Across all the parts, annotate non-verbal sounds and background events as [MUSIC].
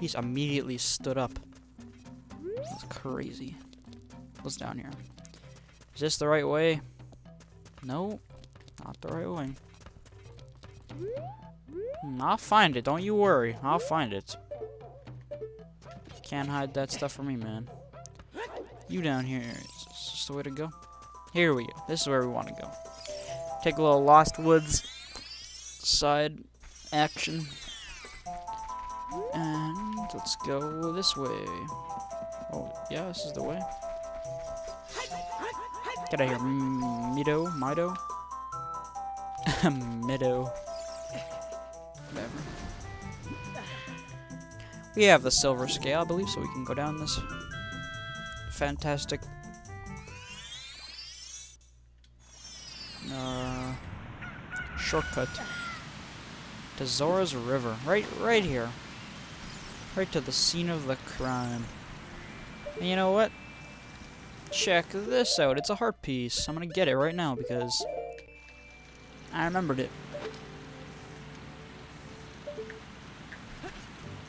He's immediately stood up. That's crazy. What's down here? Is this the right way? No, not the right way. Hmm, I'll find it, don't you worry. I'll find it. Can't hide that stuff from me, man. You down here. Is this the way to go? Here we go. This is where we want to go. Take a little Lost Woods side action. Let's go this way. Oh, yeah, this is the way. Get out of here, Mido, Mido, [LAUGHS] Mido. Whatever. We have the silver scale, I believe, so we can go down this fantastic. Uh, shortcut to Zora's River, right, right here, right to the scene of the crime. And you know what? Check this out. It's a heart piece. I'm gonna get it right now because I remembered it.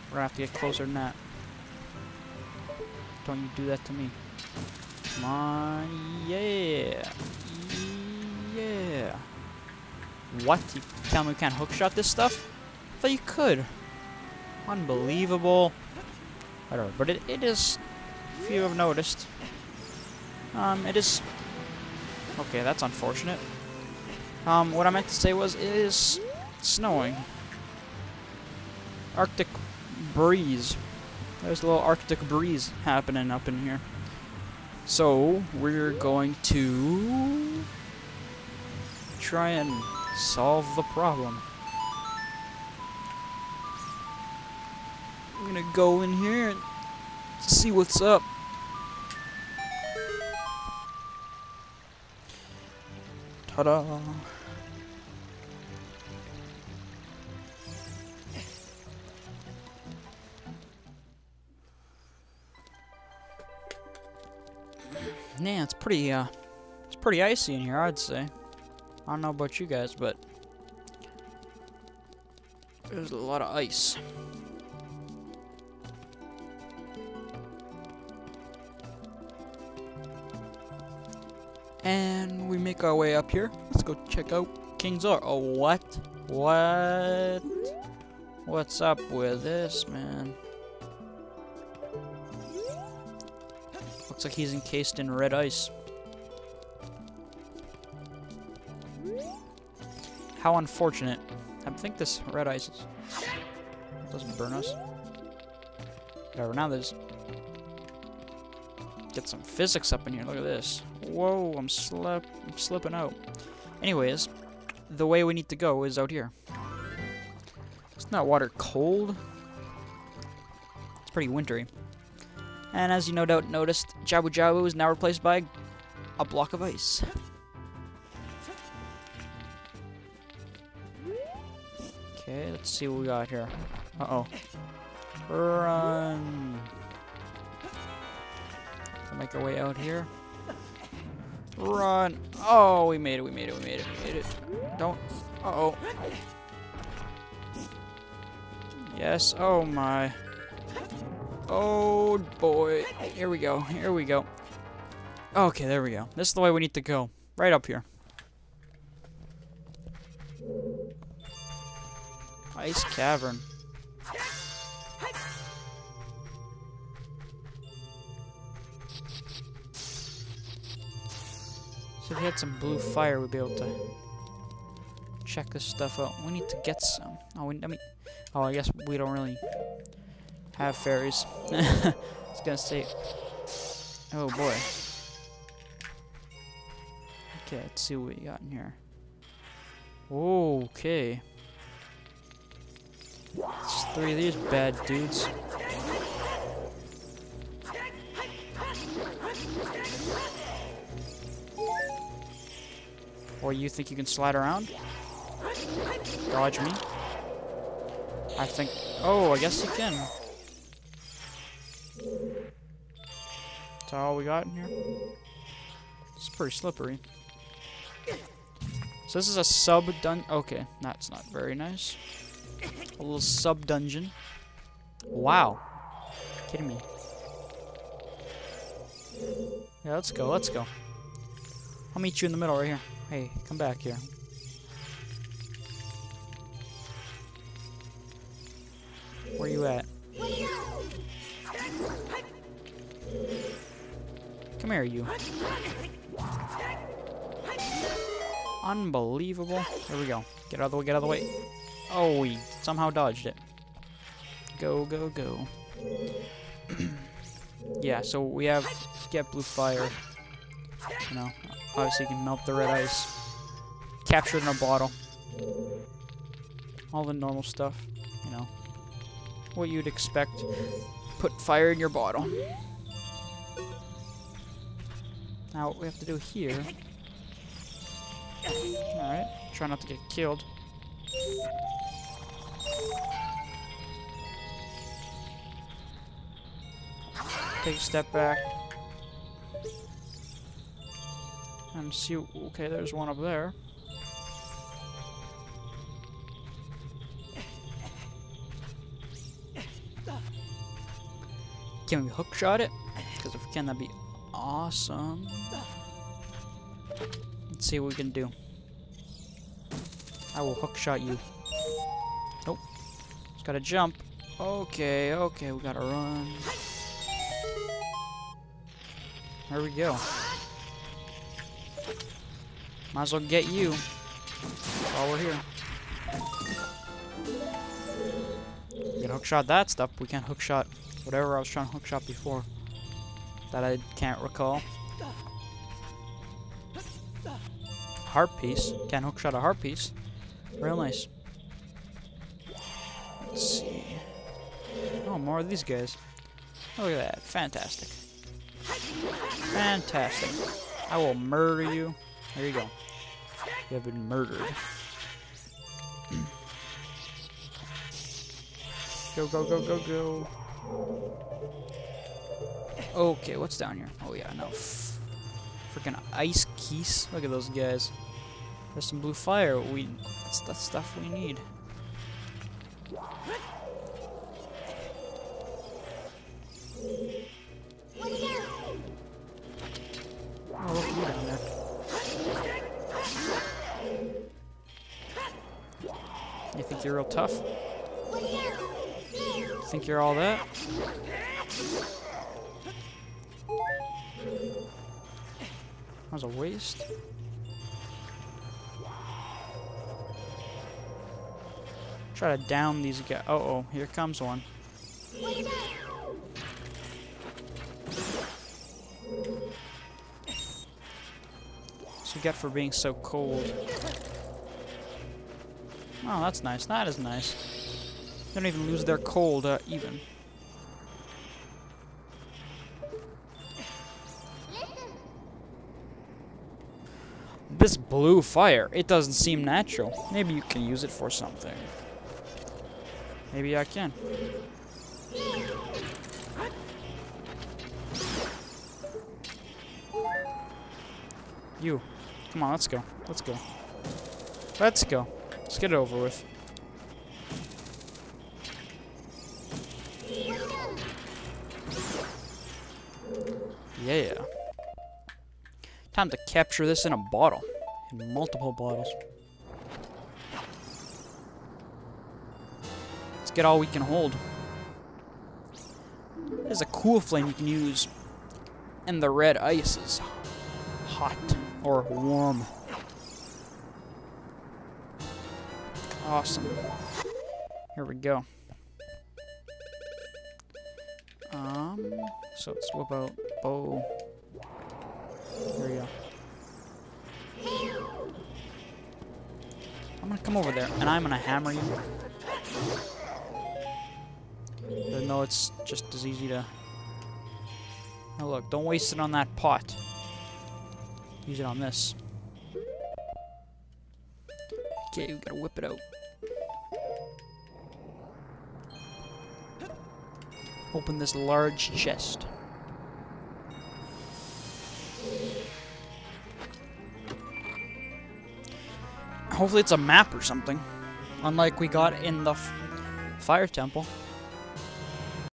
We're gonna have to get closer than that. Don't you do that to me. Come on, yeah. Yeah. What? You tell me we can't hookshot this stuff? I thought you could. Unbelievable. Whatever, but it, it is, if you have noticed, um, it is, okay, that's unfortunate. Um, what I meant to say was, it is snowing. Arctic breeze. There's a little Arctic breeze happening up in here. So, we're going to try and solve the problem. Gonna go in here and see what's up. Ta-da! It's pretty, uh, it's pretty icy in here, I'd say. I don't know about you guys, but there's a lot of ice. And we make our way up here. Let's go check out King Zora. Oh, what? What? What's up with this, man? Looks like he's encased in red ice. How unfortunate. I think this red ice is, doesn't burn us. Whatever, now there's... Get some physics up in here, look at this. Whoa, I'm, slip, I'm slipping out. Anyways, the way we need to go is out here. Isn't that water cold? It's pretty wintry. And as you no doubt noticed, Jabu Jabu is now replaced by a block of ice. Okay, let's see what we got here. Uh-oh. Run! Make our way out here. Run! Oh, we made it, we made it, we made it, we made it. Don't. Uh-oh. Yes, oh my. Oh boy. Here we go, here we go. Okay, there we go. This is the way we need to go. Right up here. Ice cavern. So if we had some blue fire, we'd be able to check this stuff out. We need to get some. Oh, we, I mean, oh, I guess we don't really have fairies. [LAUGHS] I was gonna say. Oh boy. Okay, let's see what we got in here. Okay. It's three of these bad dudes. Or you think you can slide around? Dodge me? I think... Oh, I guess you can. That's all we got in here? It's pretty slippery. So this is a sub-dun... Okay, that's not very nice. A little sub-dungeon. Wow. Kidding me. Yeah, let's go, let's go. I'll meet you in the middle right here. Hey, come back here. Where you at? Come here, you. Unbelievable. Here we go. Get out of the way, get out of the way. Oh, we somehow dodged it. Go, go, go. [CLEARS THROAT] yeah, so we have get blue fire. You know, obviously you can melt the red ice. Capture it in a bottle. All the normal stuff, you know. What you'd expect. Put fire in your bottle. Now what we have to do here Alright, try not to get killed. Take a step back. And see, okay, there's one up there. Can we hookshot it? Because if we can, that'd be awesome. Let's see what we can do. I will hookshot you. Nope. Just gotta jump. Okay, okay, we gotta run. There we go. Might as well get you while we're here. We can hookshot that stuff. We can't hookshot whatever I was trying to hookshot before. That I can't recall. Heart piece. Can't hookshot a heart piece. Real nice. Let's see. Oh, more of these guys. Look at that. Fantastic. Fantastic. I will murder you. There you go. You have been murdered. go, go, go, go, go. Okay, what's down here? Oh, yeah, no. Freaking ice Keese. Look at those guys. There's some blue fire. We that's the stuff we need. Think you're real tough? Think you're all that? That was a waste. Try to down these guys. Uh oh, here comes one. So you get for being so cold. Oh, that's nice. That is nice. They don't even lose their cold, uh, even. This blue fire, it doesn't seem natural. Maybe you can use it for something. Maybe I can. You. Come on, let's go. Let's go. Let's go. Let's get it over with. Yeah. Time to capture this in a bottle. In multiple bottles. Let's get all we can hold. There's a cool flame you can use. And the red ice is hot or warm. Awesome. Here we go. Um, so let's whip out bow. Here we go. I'm gonna come over there and I'm gonna hammer you. Even though it's just as easy to... Now look, don't waste it on that pot. Use it on this. Okay, we gotta whip it out. Open this large chest. Hopefully it's a map or something. Unlike we got in the fire temple.